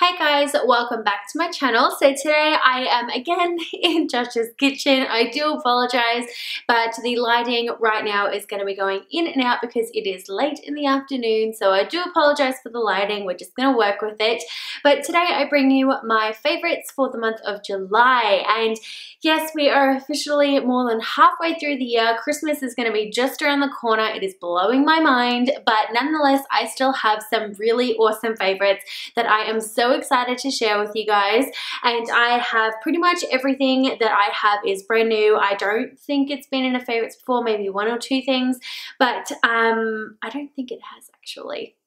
Hey guys, welcome back to my channel. So today I am again in Josh's kitchen. I do apologize, but the lighting right now is going to be going in and out because it is late in the afternoon. So I do apologize for the lighting. We're just going to work with it. But today I bring you my favorites for the month of July. And yes, we are officially more than halfway through the year. Christmas is going to be just around the corner. It is blowing my mind, but nonetheless, I still have some really awesome favorites that I am so excited to share with you guys. And I have pretty much everything that I have is brand new. I don't think it's been in a favorites before, maybe one or two things, but um, I don't think it has actually.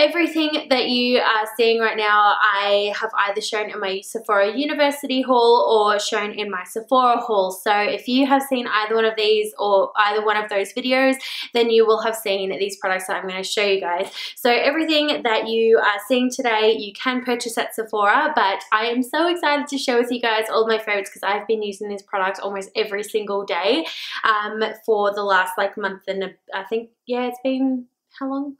Everything that you are seeing right now, I have either shown in my Sephora University haul or shown in my Sephora haul. So if you have seen either one of these or either one of those videos, then you will have seen these products that I'm going to show you guys. So everything that you are seeing today, you can purchase at Sephora, but I am so excited to share with you guys all my favorites because I've been using this product almost every single day um, for the last like month and a, I think, yeah, it's been, how long?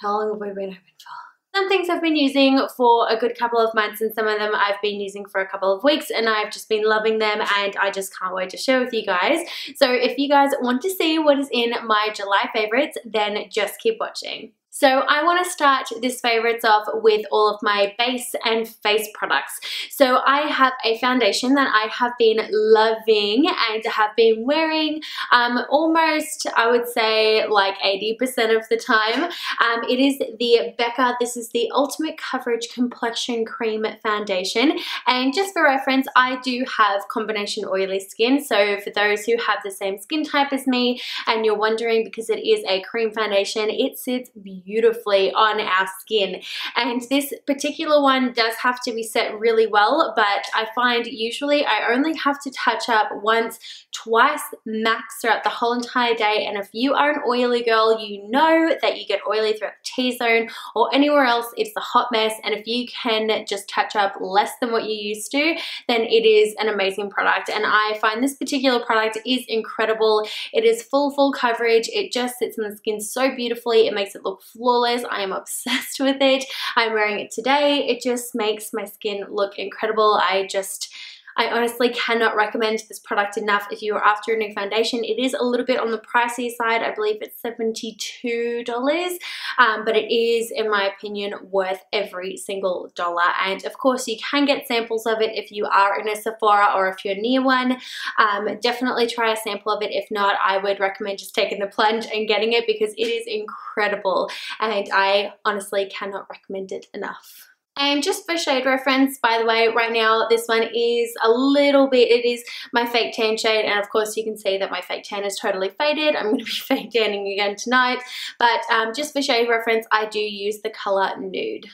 How long have we been open for? Some things I've been using for a good couple of months and some of them I've been using for a couple of weeks and I've just been loving them and I just can't wait to share with you guys. So if you guys want to see what is in my July favorites, then just keep watching. So I want to start this favorites off with all of my base and face products. So I have a foundation that I have been loving and have been wearing um, almost, I would say, like 80% of the time. Um, it is the Becca, this is the Ultimate Coverage Complexion Cream Foundation. And just for reference, I do have combination oily skin. So for those who have the same skin type as me and you're wondering because it is a cream foundation, it sits beautifully beautifully on our skin. And this particular one does have to be set really well, but I find usually I only have to touch up once, twice max throughout the whole entire day. And if you are an oily girl, you know that you get oily throughout the T-zone or anywhere else, it's a hot mess. And if you can just touch up less than what you used to, then it is an amazing product. And I find this particular product is incredible. It is full, full coverage. It just sits on the skin so beautifully. It makes it look flawless. I am obsessed with it. I'm wearing it today. It just makes my skin look incredible. I just I honestly cannot recommend this product enough if you are after a new foundation. It is a little bit on the pricey side. I believe it's $72, um, but it is, in my opinion, worth every single dollar. And of course, you can get samples of it if you are in a Sephora or if you're near one. Um, definitely try a sample of it. If not, I would recommend just taking the plunge and getting it because it is incredible. And I honestly cannot recommend it enough. And just for shade reference, by the way, right now this one is a little bit, it is my fake tan shade. And of course you can see that my fake tan is totally faded. I'm going to be fake tanning again tonight. But um, just for shade reference, I do use the color Nude.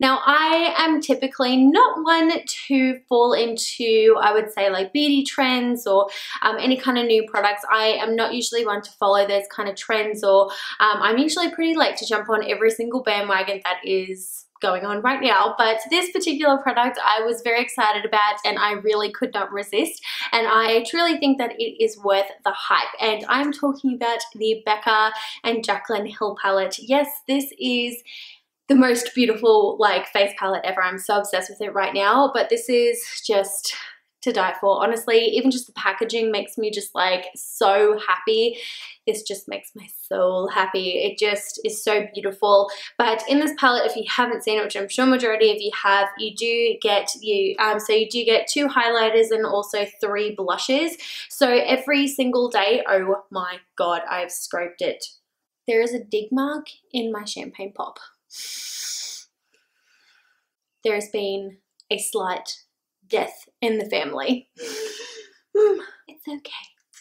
Now, I am typically not one to fall into, I would say, like beauty trends or um, any kind of new products. I am not usually one to follow those kind of trends or um, I'm usually pretty late to jump on every single bandwagon that is going on right now but this particular product I was very excited about and I really could not resist and I truly think that it is worth the hype and I'm talking about the Becca and Jaclyn Hill palette. Yes this is the most beautiful like face palette ever. I'm so obsessed with it right now but this is just to die for. Honestly, even just the packaging makes me just like so happy. This just makes my soul happy. It just is so beautiful. But in this palette, if you haven't seen it, which I'm sure majority of you have, you do get you um, so you do get two highlighters and also three blushes. So every single day, oh my god, I've scraped it. There is a dig mark in my champagne pop. There has been a slight death in the family. it's okay.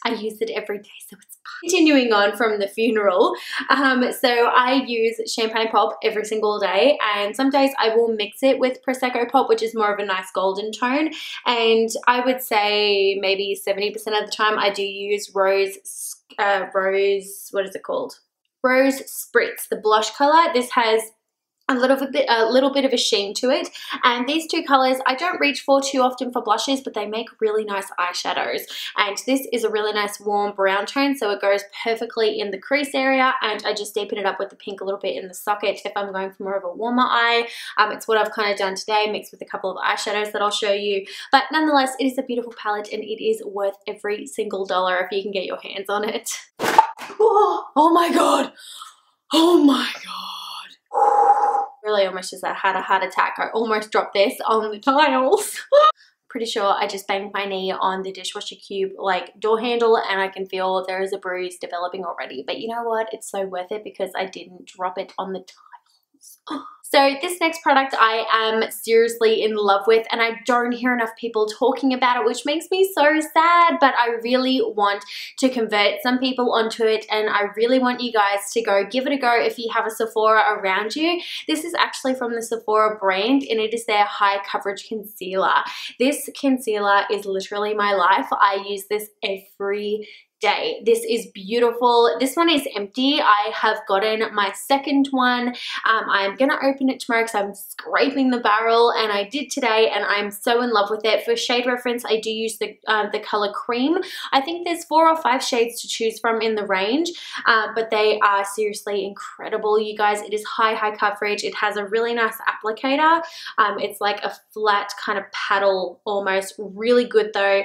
I use it every day, so it's fine. Continuing on from the funeral, um, so I use champagne pop every single day, and some days I will mix it with Prosecco pop, which is more of a nice golden tone, and I would say maybe 70% of the time I do use rose, uh, rose, what is it called? Rose Spritz, the blush color. This has a little bit a little bit of a sheen to it. And these two colors I don't reach for too often for blushes but they make really nice eyeshadows. And this is a really nice warm brown tone so it goes perfectly in the crease area and I just deepen it up with the pink a little bit in the socket if I'm going for more of a warmer eye. Um, it's what I've kind of done today mixed with a couple of eyeshadows that I'll show you. But nonetheless it is a beautiful palette and it is worth every single dollar if you can get your hands on it. Oh, oh my god! Oh my god really almost just had a heart attack. I almost dropped this on the tiles. Pretty sure I just banged my knee on the dishwasher cube like door handle and I can feel there is a bruise developing already. But you know what? It's so worth it because I didn't drop it on the tiles. Oh. So this next product I am seriously in love with and I don't hear enough people talking about it which makes me so sad but I really want to convert some people onto it and I really want you guys to go give it a go if you have a Sephora around you. This is actually from the Sephora brand and it is their high coverage concealer. This concealer is literally my life. I use this every day. This is beautiful. This one is empty. I have gotten my second one. Um, I'm going to open it tomorrow because I'm scraping the barrel and I did today and I'm so in love with it. For shade reference, I do use the, uh, the color cream. I think there's four or five shades to choose from in the range, uh, but they are seriously incredible, you guys. It is high, high coverage. It has a really nice applicator. Um, it's like a flat kind of paddle almost. Really good though.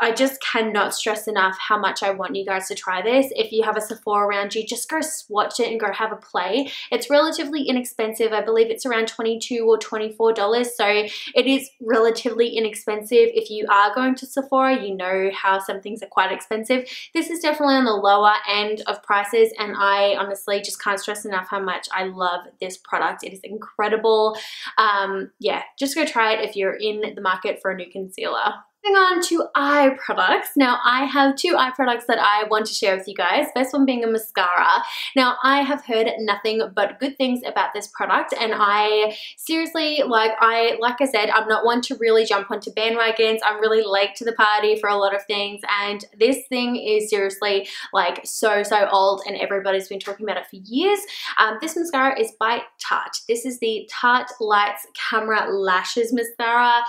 I just cannot stress enough how much I want you guys to try this. If you have a Sephora around you, just go swatch it and go have a play. It's relatively inexpensive. I believe it's around 22 or $24. So it is relatively inexpensive. If you are going to Sephora, you know how some things are quite expensive. This is definitely on the lower end of prices and I honestly just can't stress enough how much I love this product. It is incredible. Um, yeah, just go try it if you're in the market for a new concealer. Moving on to eye products. Now I have two eye products that I want to share with you guys. First one being a mascara. Now I have heard nothing but good things about this product and I seriously like I like I said I'm not one to really jump onto bandwagons. I'm really late to the party for a lot of things and this thing is seriously like so so old and everybody's been talking about it for years. Um, this mascara is by Tarte. This is the Tarte Lights Camera Lashes Mascara.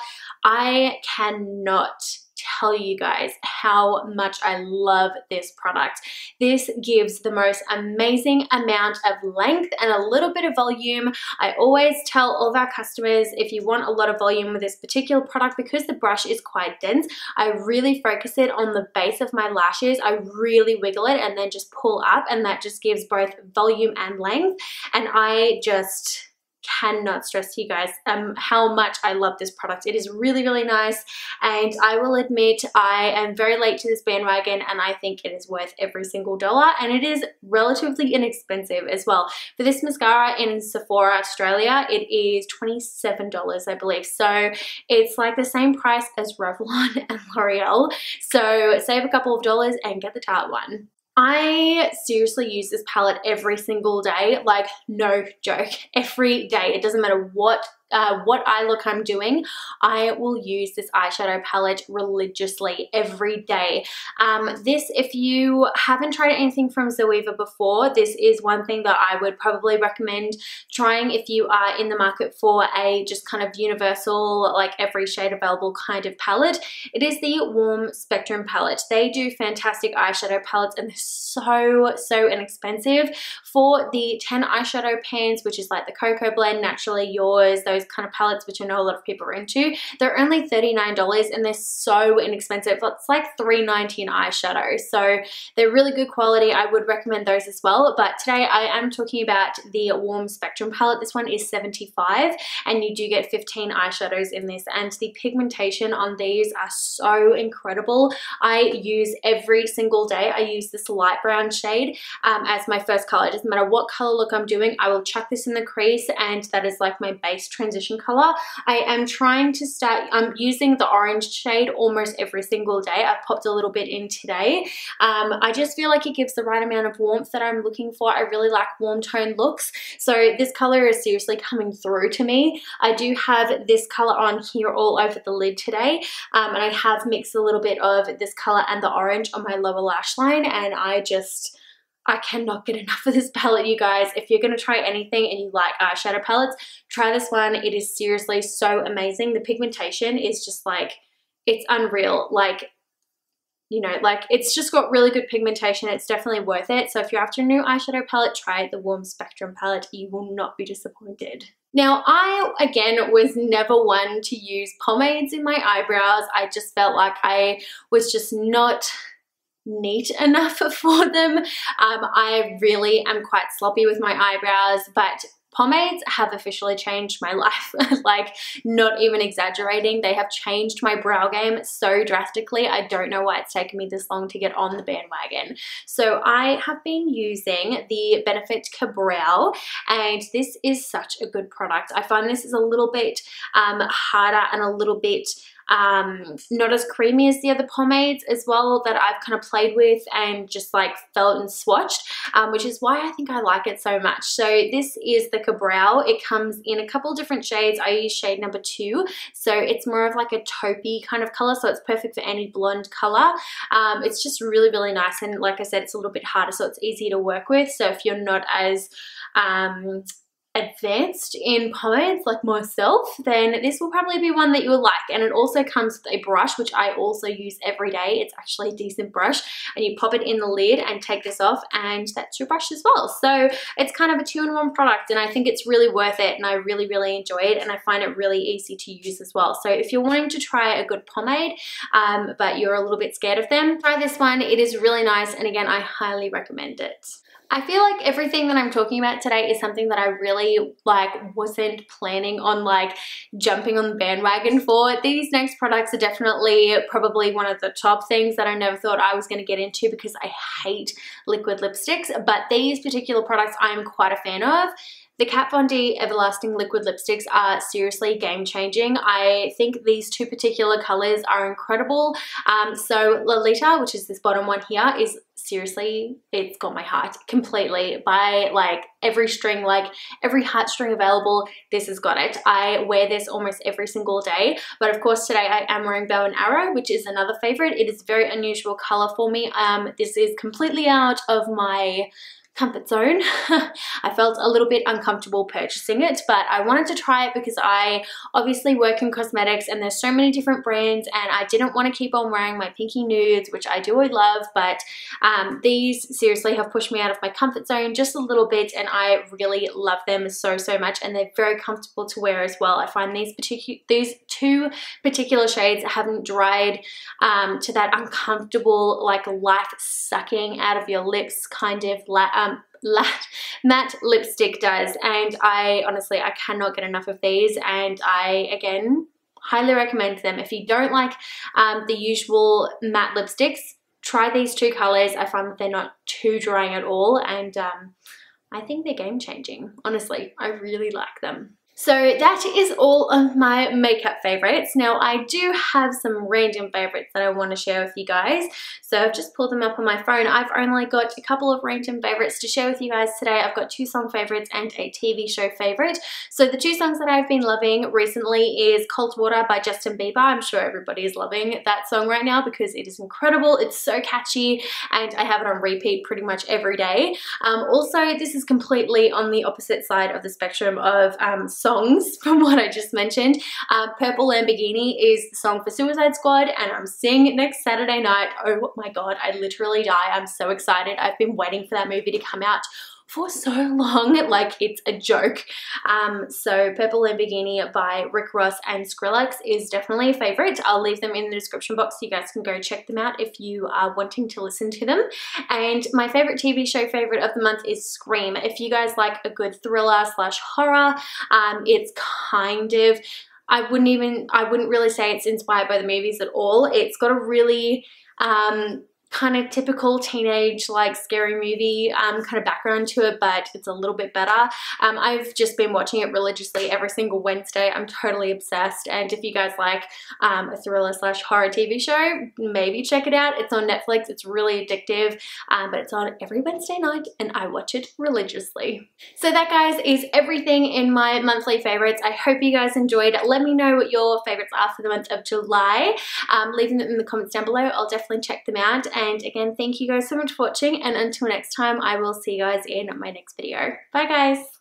I cannot tell you guys how much I love this product. This gives the most amazing amount of length and a little bit of volume. I always tell all of our customers if you want a lot of volume with this particular product because the brush is quite dense, I really focus it on the base of my lashes. I really wiggle it and then just pull up and that just gives both volume and length and I just cannot stress to you guys um, how much I love this product. It is really, really nice and I will admit I am very late to this bandwagon and I think it is worth every single dollar and it is relatively inexpensive as well. For this mascara in Sephora Australia, it is $27 I believe. So it's like the same price as Revlon and L'Oreal. So save a couple of dollars and get the Tarte one. I seriously use this palette every single day, like no joke, every day. It doesn't matter what uh, what eye look I'm doing, I will use this eyeshadow palette religiously every day. Um, this, if you haven't tried anything from Zoeva before, this is one thing that I would probably recommend trying if you are in the market for a just kind of universal, like every shade available kind of palette. It is the Warm Spectrum palette. They do fantastic eyeshadow palettes and they're so, so inexpensive. For the 10 eyeshadow pans, which is like the Cocoa Blend, Naturally Yours, those those kind of palettes, which I know a lot of people are into. They're only $39 and they're so inexpensive. It's like $3.90 eyeshadow. So they're really good quality. I would recommend those as well. But today I am talking about the Warm Spectrum palette. This one is 75 and you do get 15 eyeshadows in this. And the pigmentation on these are so incredible. I use every single day. I use this light brown shade um, as my first color. It doesn't matter what color look I'm doing. I will chuck this in the crease and that is like my base transition color. I am trying to start, I'm using the orange shade almost every single day. I've popped a little bit in today. Um, I just feel like it gives the right amount of warmth that I'm looking for. I really like warm tone looks. So this color is seriously coming through to me. I do have this color on here all over the lid today. Um, and I have mixed a little bit of this color and the orange on my lower lash line. And I just I cannot get enough of this palette, you guys. If you're going to try anything and you like eyeshadow palettes, try this one. It is seriously so amazing. The pigmentation is just like, it's unreal. Like, you know, like it's just got really good pigmentation. It's definitely worth it. So if you're after a new eyeshadow palette, try the Warm Spectrum palette. You will not be disappointed. Now, I, again, was never one to use pomades in my eyebrows. I just felt like I was just not neat enough for them. Um, I really am quite sloppy with my eyebrows, but pomades have officially changed my life. like, not even exaggerating. They have changed my brow game so drastically. I don't know why it's taken me this long to get on the bandwagon. So I have been using the Benefit Ka-Brow, and this is such a good product. I find this is a little bit um, harder and a little bit um, not as creamy as the other pomades as well that I've kind of played with and just like felt and swatched, um, which is why I think I like it so much. So this is the Ka-Brow. It comes in a couple different shades. I use shade number two. So it's more of like a taupey kind of color. So it's perfect for any blonde color. Um, it's just really, really nice. And like I said, it's a little bit harder, so it's easy to work with. So if you're not as um, advanced in pomades like myself, then this will probably be one that you will like. And it also comes with a brush, which I also use every day. It's actually a decent brush. And you pop it in the lid and take this off and that's your brush as well. So it's kind of a two-in-one product and I think it's really worth it and I really, really enjoy it and I find it really easy to use as well. So if you're wanting to try a good pomade, um, but you're a little bit scared of them, try this one. It is really nice and again, I highly recommend it. I feel like everything that I'm talking about today is something that I really like wasn't planning on like jumping on the bandwagon for. These next products are definitely probably one of the top things that I never thought I was going to get into because I hate liquid lipsticks but these particular products I'm quite a fan of. The Kat Von D Everlasting Liquid Lipsticks are seriously game changing. I think these two particular colors are incredible. Um, so Lolita, which is this bottom one here, is seriously, it's got my heart completely by like every string, like every heartstring available, this has got it. I wear this almost every single day, but of course today I am wearing Bow and Arrow, which is another favorite. It is very unusual color for me. Um, this is completely out of my comfort zone. I felt a little bit uncomfortable purchasing it, but I wanted to try it because I obviously work in cosmetics and there's so many different brands and I didn't want to keep on wearing my pinky nudes, which I do love, but um, these seriously have pushed me out of my comfort zone just a little bit and I really love them so, so much and they're very comfortable to wear as well. I find these particular, these two particular shades haven't dried um, to that uncomfortable, like life sucking out of your lips kind of um, um, matte lipstick does. And I honestly I cannot get enough of these. And I again highly recommend them. If you don't like um, the usual matte lipsticks try these two colors. I find that they're not too drying at all. And um, I think they're game changing honestly. I really like them so that is all of my makeup favorites. Now I do have some random favorites that I want to share with you guys. So I've just pulled them up on my phone. I've only got a couple of random favorites to share with you guys today. I've got two song favorites and a TV show favorite. So the two songs that I've been loving recently is Cold Water by Justin Bieber. I'm sure everybody is loving that song right now because it is incredible. It's so catchy and I have it on repeat pretty much every day. Um, also, this is completely on the opposite side of the spectrum of um, songs from what I just mentioned. Uh, Purple Lamborghini is the song for Suicide Squad and I'm seeing it next Saturday night. Oh my god, I literally die. I'm so excited. I've been waiting for that movie to come out for so long, like it's a joke. Um, so Purple Lamborghini by Rick Ross and Skrillex is definitely a favorite. I'll leave them in the description box so you guys can go check them out if you are wanting to listen to them. And my favorite TV show favorite of the month is Scream. If you guys like a good thriller slash horror, um, it's kind of I wouldn't even, I wouldn't really say it's inspired by the movies at all. It's got a really um, kind of typical teenage like scary movie um, kind of background to it but it's a little bit better. Um, I've just been watching it religiously every single Wednesday. I'm totally obsessed and if you guys like um, a thriller slash horror TV show maybe check it out. It's on Netflix. It's really addictive um, but it's on every Wednesday night and I watch it religiously. So that guys is everything in my monthly favorites. I hope you guys enjoyed. Let me know what your favorites are for the month of July. Um, leave them in the comments down below. I'll definitely check them out and And again, thank you guys so much for watching. And until next time, I will see you guys in my next video. Bye guys.